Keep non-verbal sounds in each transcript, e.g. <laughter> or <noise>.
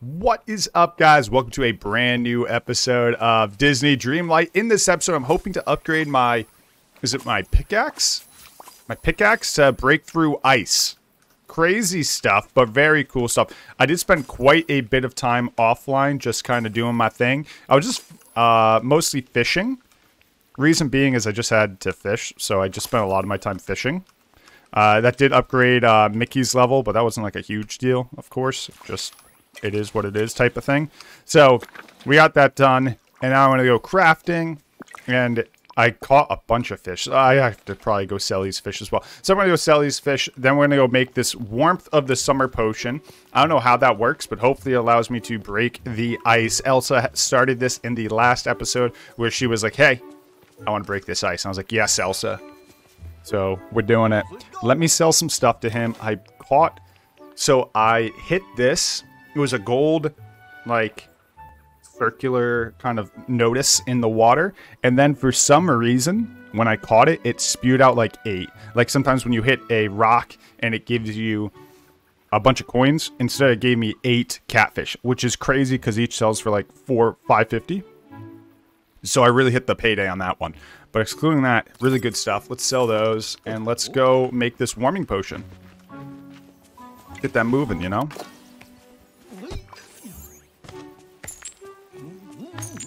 What is up, guys? Welcome to a brand new episode of Disney Dreamlight. In this episode, I'm hoping to upgrade my, is it my pickaxe? My pickaxe to break through ice. Crazy stuff, but very cool stuff. I did spend quite a bit of time offline just kind of doing my thing. I was just uh, mostly fishing. Reason being is I just had to fish, so I just spent a lot of my time fishing. Uh, that did upgrade uh, Mickey's level, but that wasn't like a huge deal, of course. Just it is what it is type of thing. So we got that done, and now I'm going to go crafting, and I caught a bunch of fish. I have to probably go sell these fish as well. So I'm going to go sell these fish, then we're going to go make this Warmth of the Summer potion. I don't know how that works, but hopefully it allows me to break the ice. Elsa started this in the last episode where she was like, hey, I want to break this ice. And I was like, yes, Elsa. So we're doing it. Let me sell some stuff to him. I caught, so I hit this it was a gold, like, circular kind of notice in the water. And then for some reason, when I caught it, it spewed out like eight. Like sometimes when you hit a rock and it gives you a bunch of coins, instead it gave me eight catfish, which is crazy because each sells for like four, five fifty. So I really hit the payday on that one. But excluding that, really good stuff. Let's sell those and let's go make this warming potion. Get that moving, you know?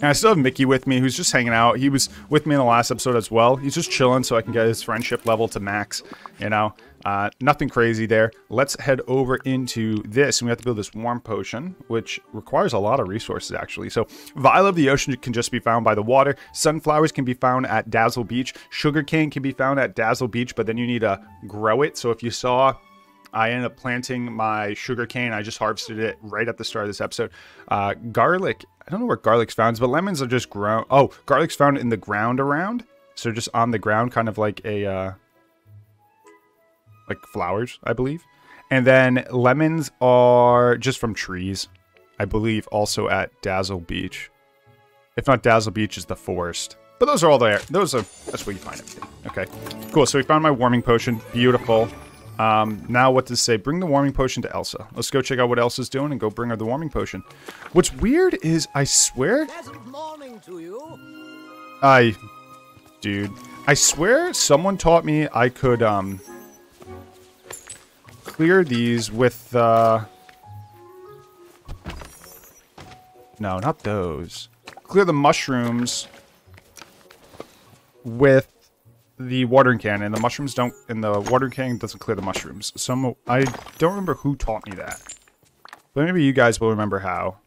And I still have Mickey with me, who's just hanging out. He was with me in the last episode as well. He's just chilling so I can get his friendship level to max, you know. Uh, nothing crazy there. Let's head over into this, and we have to build this warm potion, which requires a lot of resources, actually. So, Vial of the Ocean can just be found by the water. Sunflowers can be found at Dazzle Beach. Sugarcane can be found at Dazzle Beach, but then you need to grow it. So, if you saw I ended up planting my sugar cane. I just harvested it right at the start of this episode. Uh, garlic, I don't know where garlic's found, but lemons are just grown. Oh, garlic's found in the ground around. So just on the ground, kind of like a, uh, like flowers, I believe. And then lemons are just from trees, I believe, also at Dazzle Beach. If not Dazzle Beach is the forest. But those are all there. Those are, that's where you find everything. Okay, cool. So we found my warming potion. Beautiful. Um, now what to say? Bring the warming potion to Elsa. Let's go check out what Elsa's doing and go bring her the warming potion. What's weird is, I swear... I... Dude. I swear someone taught me I could, um... Clear these with, uh... No, not those. Clear the mushrooms with the watering can, and the mushrooms don't, and the watering can doesn't clear the mushrooms. Some, I don't remember who taught me that. But maybe you guys will remember how.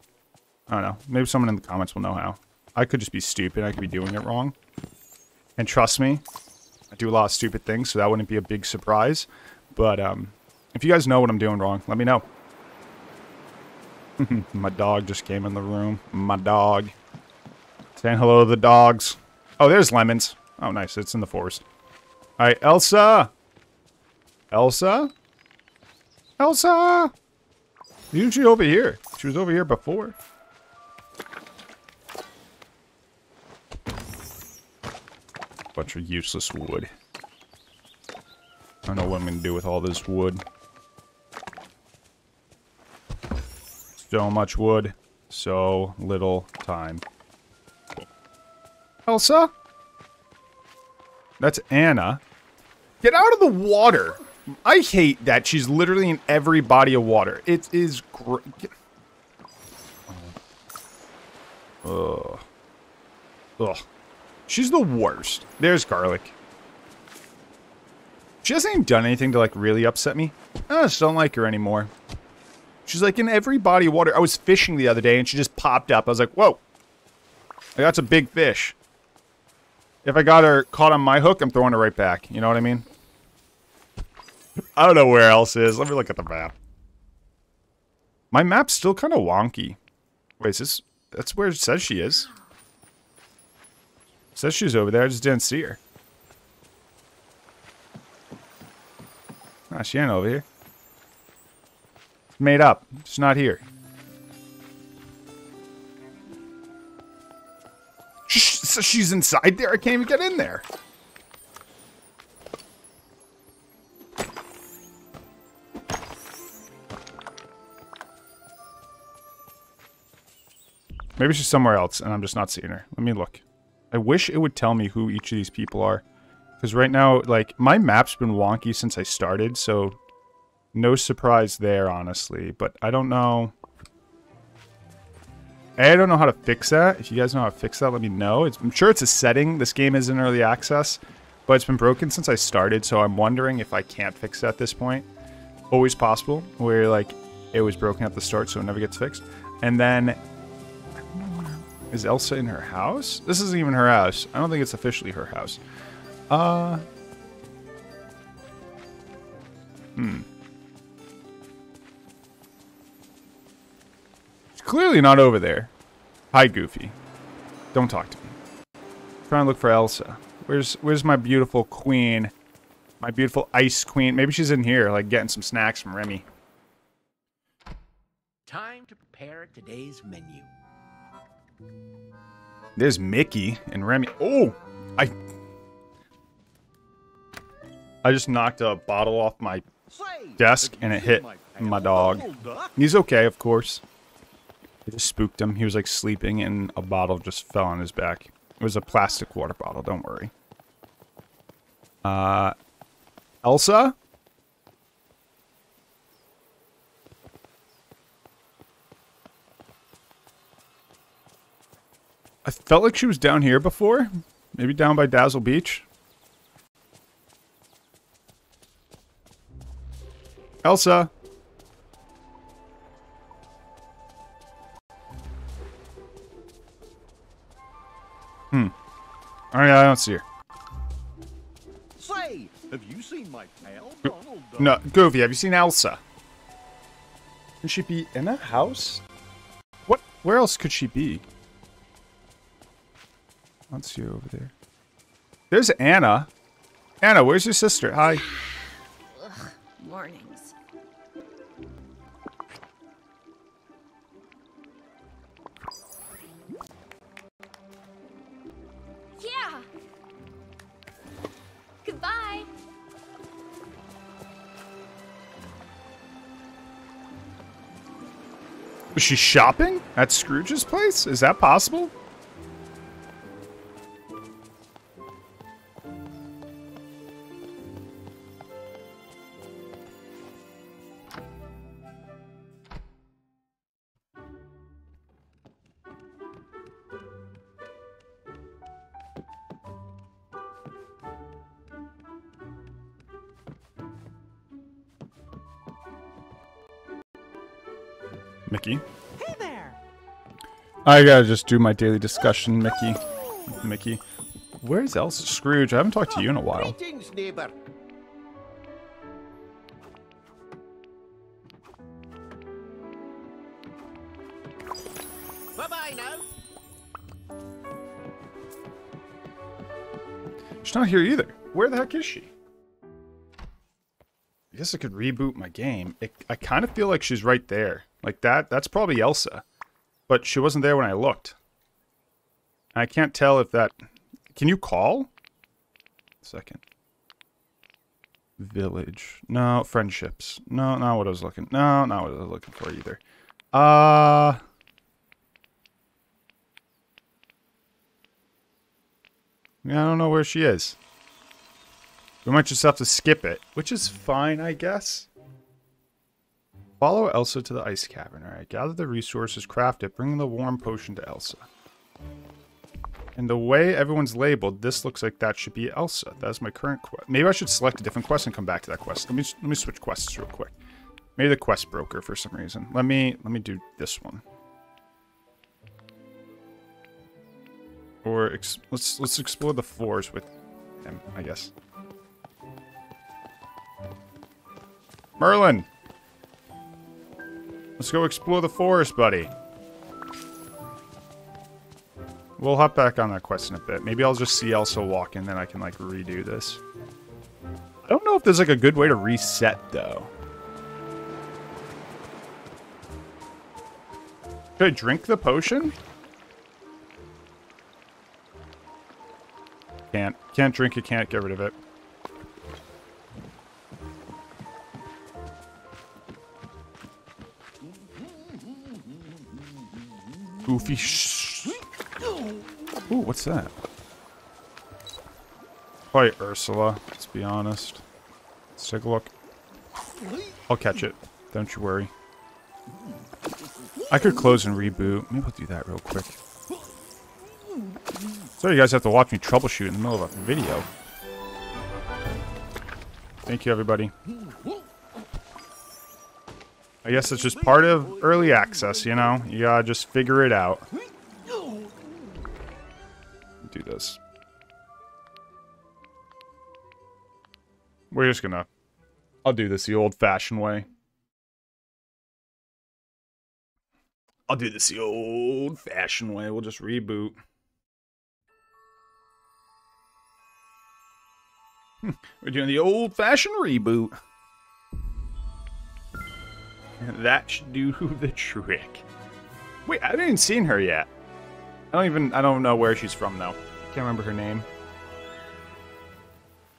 I don't know. Maybe someone in the comments will know how. I could just be stupid. I could be doing it wrong. And trust me, I do a lot of stupid things, so that wouldn't be a big surprise. But um, if you guys know what I'm doing wrong, let me know. <laughs> My dog just came in the room. My dog. Saying hello to the dogs. Oh, there's lemons. Oh, nice. It's in the forest. All right, Elsa. Elsa? Elsa! Usually over here. She was over here before. Bunch of useless wood. I don't know what I'm going to do with all this wood. So much wood. So little time. Elsa? That's Anna. Get out of the water. I hate that she's literally in every body of water. It is great. Oh. Ugh. Ugh. She's the worst. There's garlic. She hasn't even done anything to, like, really upset me. I just don't like her anymore. She's, like, in every body of water. I was fishing the other day, and she just popped up. I was like, whoa. That's a big fish. If I got her caught on my hook, I'm throwing her right back. You know what I mean? I don't know where else is. Let me look at the map. My map's still kind of wonky. Wait, is this... That's where it says she is. It says she's over there. I just didn't see her. Ah, she ain't over here. It's made up. She's not here. So she's inside there? I can't even get in there. Maybe she's somewhere else and I'm just not seeing her. Let me look. I wish it would tell me who each of these people are. Because right now, like, my map's been wonky since I started, so no surprise there, honestly. But I don't know... I don't know how to fix that. If you guys know how to fix that, let me know. It's, I'm sure it's a setting. This game is in early access, but it's been broken since I started, so I'm wondering if I can't fix it at this point. Always possible, where, like, it was broken at the start, so it never gets fixed. And then is Elsa in her house? This isn't even her house. I don't think it's officially her house. Uh. Hmm. Clearly not over there. Hi, Goofy. Don't talk to me. I'm trying to look for Elsa. Where's Where's my beautiful queen? My beautiful ice queen. Maybe she's in here, like getting some snacks from Remy. Time to prepare today's menu. There's Mickey and Remy. Oh, I I just knocked a bottle off my desk and it hit my dog. He's okay, of course. I just spooked him. He was like sleeping and a bottle just fell on his back. It was a plastic water bottle, don't worry. Uh, Elsa? I felt like she was down here before. Maybe down by Dazzle Beach. Elsa. Alright, I don't see her. Say, have you seen my pal, Donald Duck? No, Goofy, have you seen Elsa? Can she be in a house? What? Where else could she be? Let's see over there. There's Anna. Anna, where's your sister? Hi. Mornings. Was she shopping at Scrooge's place? Is that possible? Mickey. Hey there. I gotta just do my daily discussion, Mickey. Mickey. Where's Elsa Scrooge? I haven't talked to you in a oh, while. Greetings, neighbor. Bye-bye now. She's not here either. Where the heck is she? I guess I could reboot my game. It, I kind of feel like she's right there. Like that. That's probably Elsa. But she wasn't there when I looked. I can't tell if that... Can you call? Second. Village. No, friendships. No, not what I was looking... No, not what I was looking for either. Uh... I don't know where she is. We might just have to skip it, which is fine, I guess. Follow Elsa to the ice cavern. Alright, gather the resources, craft it, bring the warm potion to Elsa. And the way everyone's labeled, this looks like that should be Elsa. That's my current quest. Maybe I should select a different quest and come back to that quest. Let me let me switch quests real quick. Maybe the quest broker for some reason. Let me let me do this one. Or let's let's explore the floors with him, I guess. Merlin! Let's go explore the forest, buddy. We'll hop back on that quest in a bit. Maybe I'll just see Elsa walk and then I can, like, redo this. I don't know if there's, like, a good way to reset, though. Should I drink the potion? Can't. Can't drink it, can't get rid of it. Goofy Ooh, what's that? Probably Ursula, let's be honest. Let's take a look. I'll catch it. Don't you worry. I could close and reboot. Maybe I'll do that real quick. So you guys have to watch me troubleshoot in the middle of a video. Thank you, everybody. I guess it's just part of early access, you know? You gotta just figure it out. Do this. We're just gonna... I'll do this the old-fashioned way. I'll do this the old-fashioned way. We'll just reboot. <laughs> We're doing the old-fashioned reboot. <laughs> That should do <laughs> the trick. Wait, I haven't even seen her yet. I don't even, I don't know where she's from, though. Can't remember her name.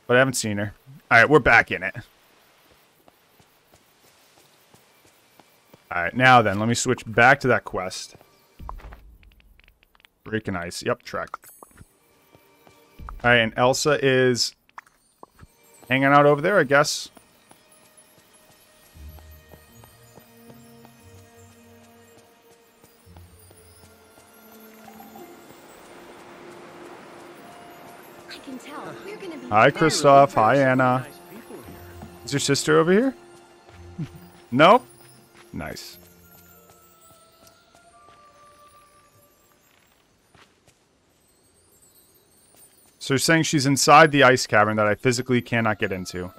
But I haven't seen her. Alright, we're back in it. Alright, now then, let me switch back to that quest. Breaking ice. Yep, track. Alright, and Elsa is hanging out over there, I guess. Hi, Kristoff. Hi. Anna. Is your sister over here? <laughs> nope. Nice. So you're saying she's inside the ice cavern that I physically cannot get into.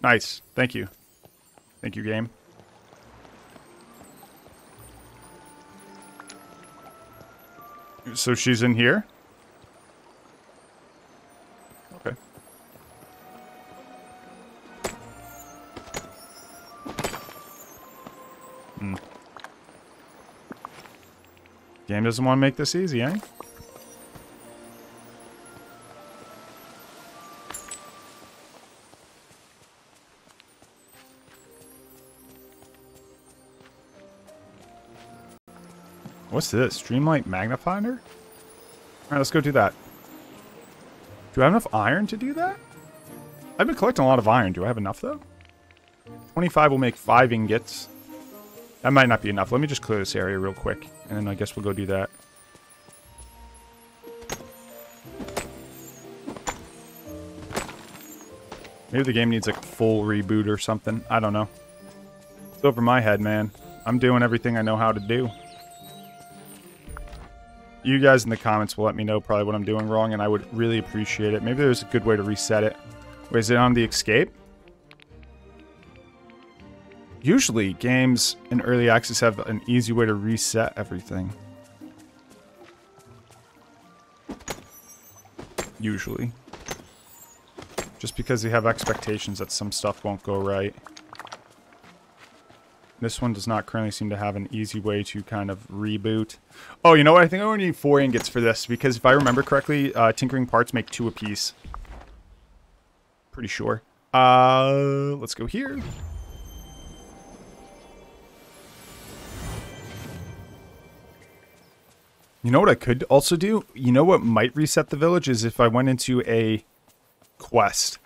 Nice. Thank you. Thank you, game. So she's in here? Game doesn't want to make this easy, eh? What's this? Dreamlight magnifier? Alright, let's go do that. Do I have enough iron to do that? I've been collecting a lot of iron. Do I have enough, though? 25 will make 5 ingots. That might not be enough. Let me just clear this area real quick, and then I guess we'll go do that. Maybe the game needs a full reboot or something. I don't know. It's over my head, man. I'm doing everything I know how to do. You guys in the comments will let me know probably what I'm doing wrong, and I would really appreciate it. Maybe there's a good way to reset it. Wait, is it on the escape? Usually, games in early access have an easy way to reset everything. Usually. Just because they have expectations that some stuff won't go right. This one does not currently seem to have an easy way to kind of reboot. Oh, you know what? I think I only need four ingots for this because if I remember correctly, uh, tinkering parts make two apiece. Pretty sure. Uh, let's go here. You know what I could also do? You know what might reset the village is if I went into a quest.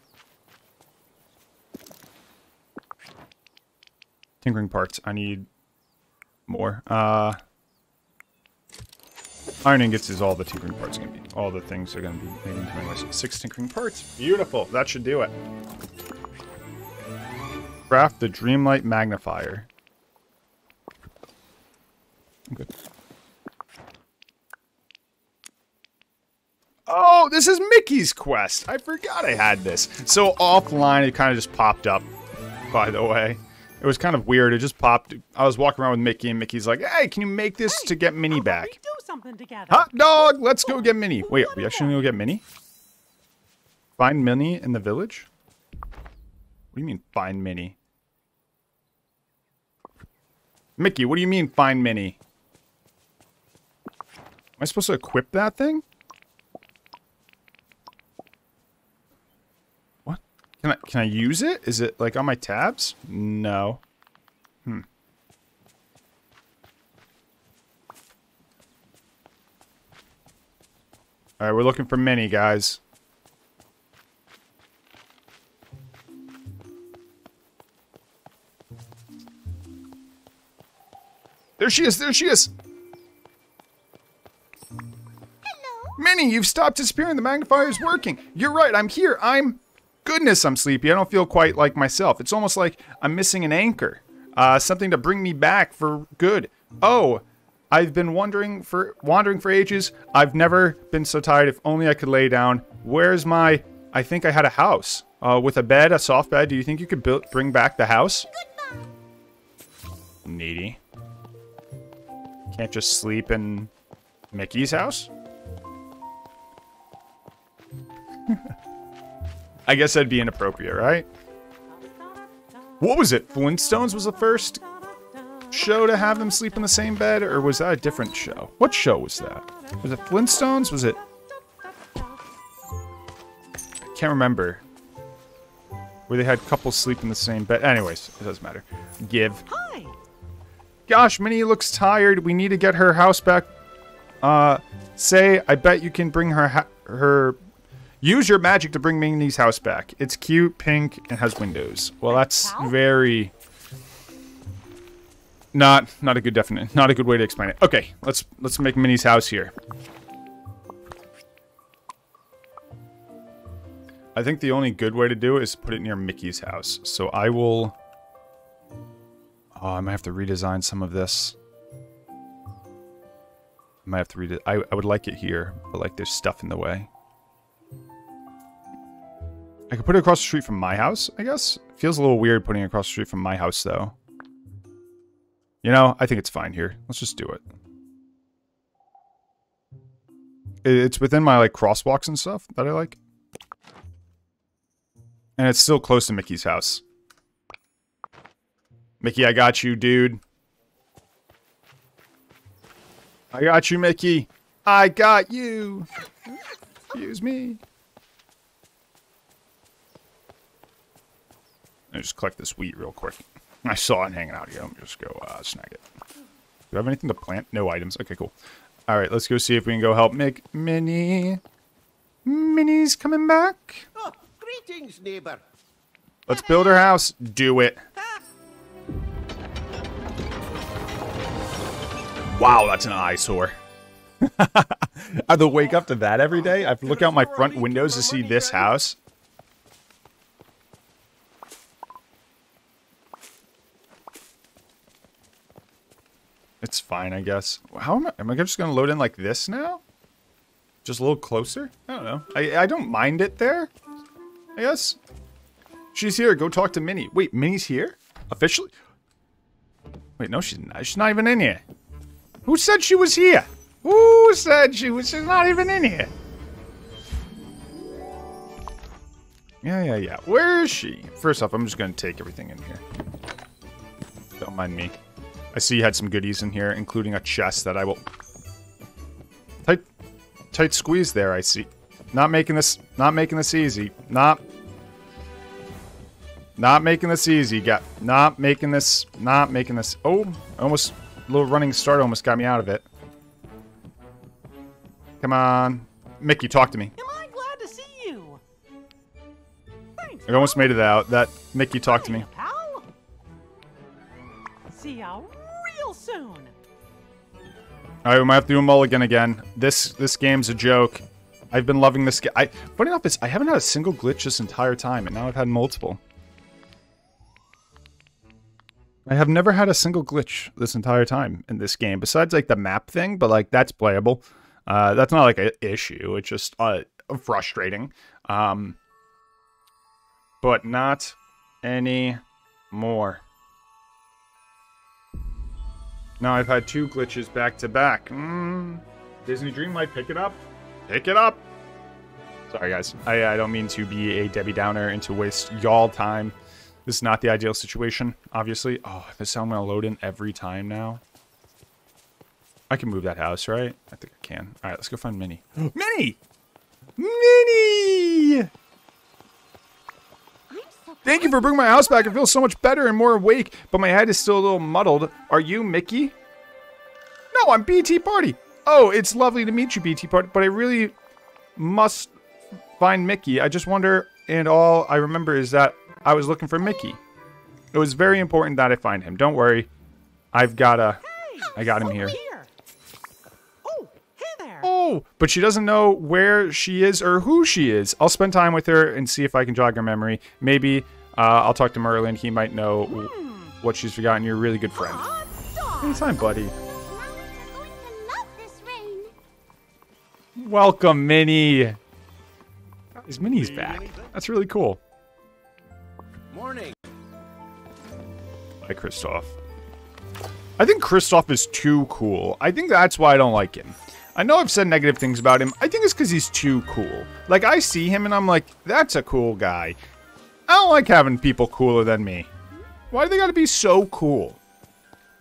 Tinkering parts. I need more. Uh, iron ingots is all the tinkering parts going to be. All the things are going to be made into anyways. Six tinkering parts. Beautiful. That should do it. Craft the Dreamlight Magnifier. Okay. Oh, this is Mickey's quest. I forgot I had this. So offline, it kind of just popped up, by the way. It was kind of weird. It just popped. I was walking around with Mickey, and Mickey's like, hey, can you make this to get Minnie back? Do something together. Hot dog! Let's go get Minnie. Wait, we actually go get Minnie? Find Minnie in the village? What do you mean, find Minnie? Mickey, what do you mean, find Minnie? Am I supposed to equip that thing? Can I can I use it? Is it like on my tabs? No. Hmm. All right, we're looking for Minnie guys. There she is. There she is. Hello. Minnie, you've stopped disappearing. The magnifier is working. You're right. I'm here. I'm Goodness, I'm sleepy. I don't feel quite like myself. It's almost like I'm missing an anchor. Uh, something to bring me back for good. Oh, I've been wondering for wandering for ages. I've never been so tired. If only I could lay down. Where's my? I think I had a house uh, with a bed, a soft bed. Do you think you could build, bring back the house? Goodbye. Needy. Can't just sleep in Mickey's house? <laughs> I guess that'd be inappropriate, right? What was it? Flintstones was the first show to have them sleep in the same bed, or was that a different show? What show was that? Was it Flintstones? Was it? I can't remember. Where they had couples sleep in the same bed. Anyways, it doesn't matter. Give. Hi. Gosh, Minnie looks tired. We need to get her house back. Uh, say, I bet you can bring her ha- her. Use your magic to bring Minnie's house back. It's cute, pink, and has windows. Well, that's very not not a good definite, not a good way to explain it. Okay, let's let's make Minnie's house here. I think the only good way to do it is put it near Mickey's house. So I will. Oh, I might have to redesign some of this. I might have to read it. I, I would like it here, but like there's stuff in the way. I could put it across the street from my house, I guess. Feels a little weird putting it across the street from my house, though. You know, I think it's fine here. Let's just do it. It- It's within my, like, crosswalks and stuff that I like. And it's still close to Mickey's house. Mickey, I got you, dude. I got you, Mickey. I got you. Excuse me. Let me just collect this wheat real quick. I saw it hanging out here. Let me just go uh, snag it. Do I have anything to plant? No items. Okay, cool. All right, let's go see if we can go help make Minnie. Minnie's coming back. Oh, greetings, neighbor. Let's build her house. Do it. Wow, that's an eyesore. <laughs> I have to wake up to that every day. I have to look out my front windows to see this house. It's fine, I guess. How am I? Am I just gonna load in like this now? Just a little closer? I don't know. I I don't mind it there. I guess. She's here. Go talk to Minnie. Wait, Minnie's here? Officially? Wait, no, she's not. She's not even in here. Who said she was here? Who said she was? She's not even in here. Yeah, yeah, yeah. Where is she? First off, I'm just gonna take everything in here. Don't mind me. I see you had some goodies in here, including a chest that I will. Tight, tight squeeze there. I see. Not making this. Not making this easy. Not. Not making this easy. Got. Not making this. Not making this. Oh, almost. A little running start almost got me out of it. Come on, Mickey, talk to me. Am I glad to see you? Thanks. I almost made it out. That Mickey talked to me. Pal. See real soon. All right, we might have to do a mulligan again. This this game's a joke. I've been loving this game. Funny enough, is I haven't had a single glitch this entire time, and now I've had multiple. I have never had a single glitch this entire time in this game, besides like the map thing. But like that's playable. Uh, that's not like an issue. It's just uh, frustrating. Um, but not any more. Now I've had two glitches back to back. Mm, Disney Dream might pick it up. Pick it up. Sorry, guys. I, I don't mean to be a Debbie Downer and to waste y'all time. This is not the ideal situation, obviously. Oh, this sound gonna load in every time now. I can move that house, right? I think I can. All right, let's go find Minnie. <gasps> Minnie! Minnie! Thank you for bringing my house back. I feel so much better and more awake, but my head is still a little muddled. Are you Mickey? No, I'm BT Party. Oh, it's lovely to meet you, BT Party, but I really must find Mickey. I just wonder, and all I remember is that I was looking for Mickey. It was very important that I find him. Don't worry. I've got a... I got him here. Oh, hey there. Oh, but she doesn't know where she is or who she is. I'll spend time with her and see if I can jog her memory. Maybe uh, I'll talk to Merlin. He might know what she's forgotten. You're a really good friend. Anytime, buddy. Now you're going to love this rain. Welcome, Minnie. His Minnie's back. That's really cool. Morning. Hi, Kristoff. I think Kristoff is too cool. I think that's why I don't like him. I know I've said negative things about him. I think it's because he's too cool. Like, I see him and I'm like, that's a cool guy. I don't like having people cooler than me. Why do they gotta be so cool?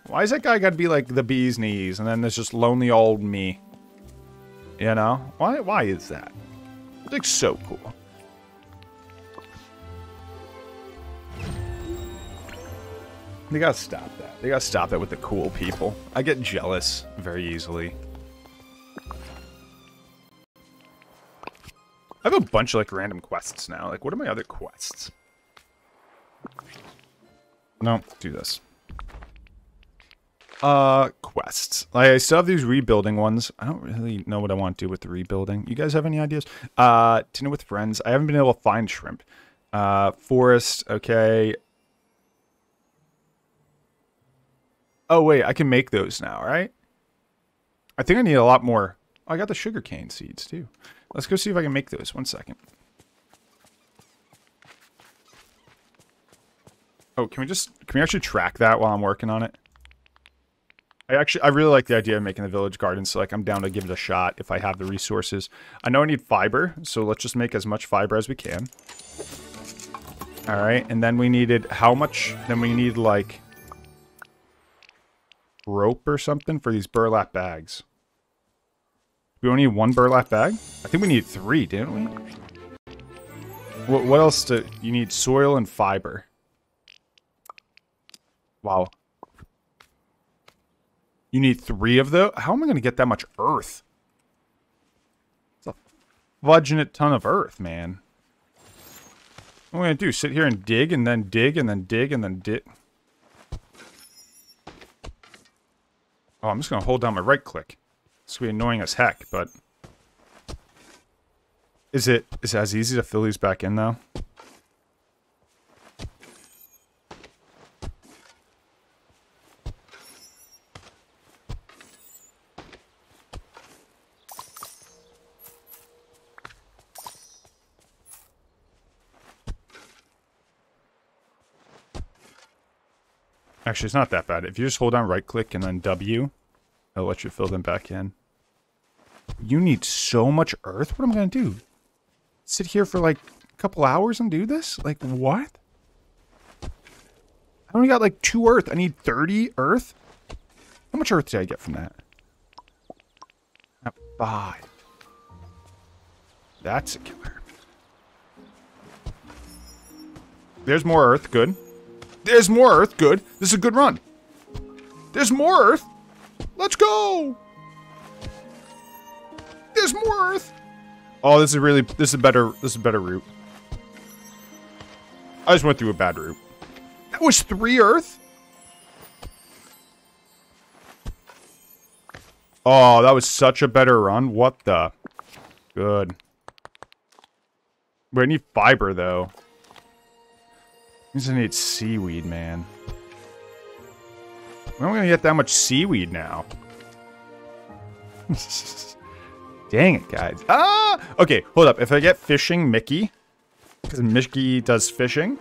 Why is that guy gotta be like the bee's knees and then there's just lonely old me? You know? Why, why is that? It's like so cool. They gotta stop that. They gotta stop that with the cool people. I get jealous very easily. I have a bunch of like random quests now. Like, what are my other quests? No, do this. Uh, quests. Like, I still have these rebuilding ones. I don't really know what I want to do with the rebuilding. You guys have any ideas? Uh, dinner with friends. I haven't been able to find shrimp. Uh, forest. Okay. Oh, wait, I can make those now, right? I think I need a lot more. Oh, I got the sugarcane seeds, too. Let's go see if I can make those. One second. Oh, can we just... Can we actually track that while I'm working on it? I actually... I really like the idea of making the village garden, so, like, I'm down to give it a shot if I have the resources. I know I need fiber, so let's just make as much fiber as we can. Alright, and then we needed... How much? Then we need, like rope or something for these burlap bags. We only need one burlap bag? I think we need three, didn't we? What, what else do you need? Soil and fiber. Wow. You need three of those? How am I going to get that much earth? It's a fudging ton of earth, man. What am I going to do? Sit here and dig and then dig and then dig and then dig? Oh, I'm just going to hold down my right click. It's going to be annoying as heck, but... Is it is it as easy to fill these back in, though? Actually, it's not that bad. If you just hold down right click and then W, it'll let you fill them back in. You need so much earth? What am I going to do? Sit here for like a couple hours and do this? Like, what? I only got like two earth. I need 30 earth? How much earth did I get from that? At five. That's a killer. There's more earth. Good. There's more earth. Good. This is a good run. There's more earth. Let's go. There's more earth. Oh, this is really this is a better this is a better route. I just went through a bad route. That was three earth. Oh, that was such a better run. What the? Good. We need fiber though. Means I need seaweed, man. When am I gonna get that much seaweed now? <laughs> Dang it, guys. Ah! Okay, hold up. If I get fishing Mickey, because Mickey does fishing,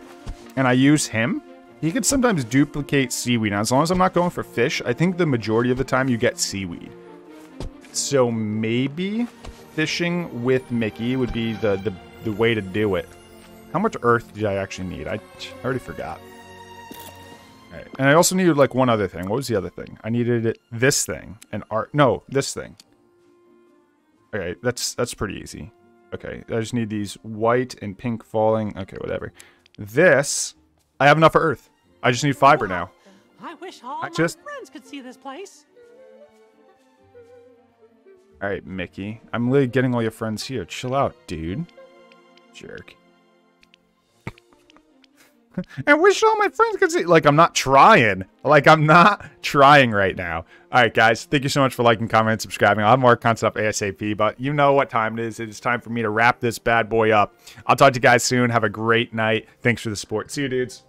and I use him, he could sometimes duplicate seaweed. Now, as long as I'm not going for fish, I think the majority of the time you get seaweed. So maybe fishing with Mickey would be the, the, the way to do it. How much earth did I actually need? I I already forgot. Alright, And I also needed like one other thing. What was the other thing? I needed this thing and art. No, this thing. Okay, that's that's pretty easy. Okay, I just need these white and pink falling. Okay, whatever. This, I have enough for earth. I just need fiber now. I wish all I my just- friends could see this place. All right, Mickey. I'm literally getting all your friends here. Chill out, dude. Jerk. <laughs> and wish all my friends could see. Like, I'm not trying. Like, I'm not trying right now. All right, guys. Thank you so much for liking, commenting, subscribing. I'll have more content up ASAP, but you know what time it is. It is time for me to wrap this bad boy up. I'll talk to you guys soon. Have a great night. Thanks for the support. See you, dudes.